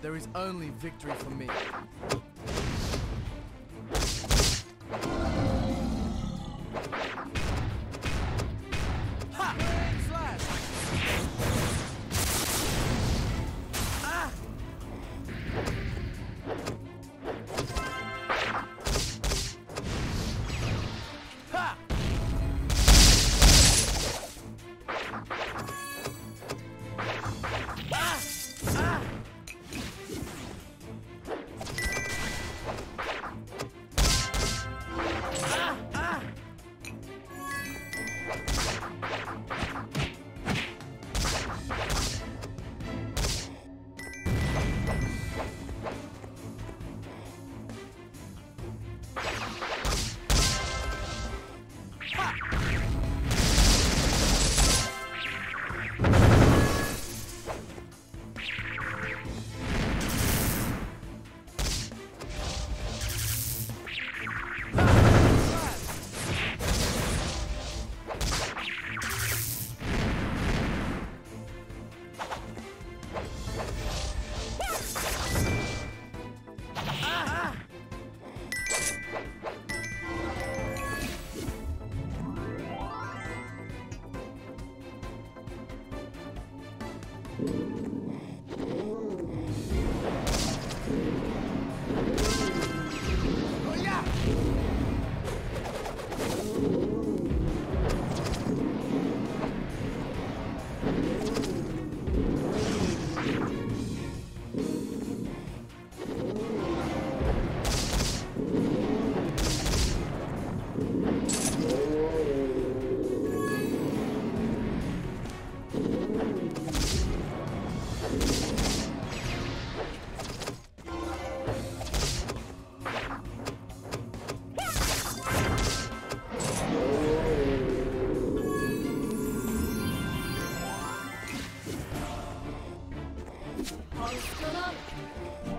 There is only victory for me. Ha! Come on.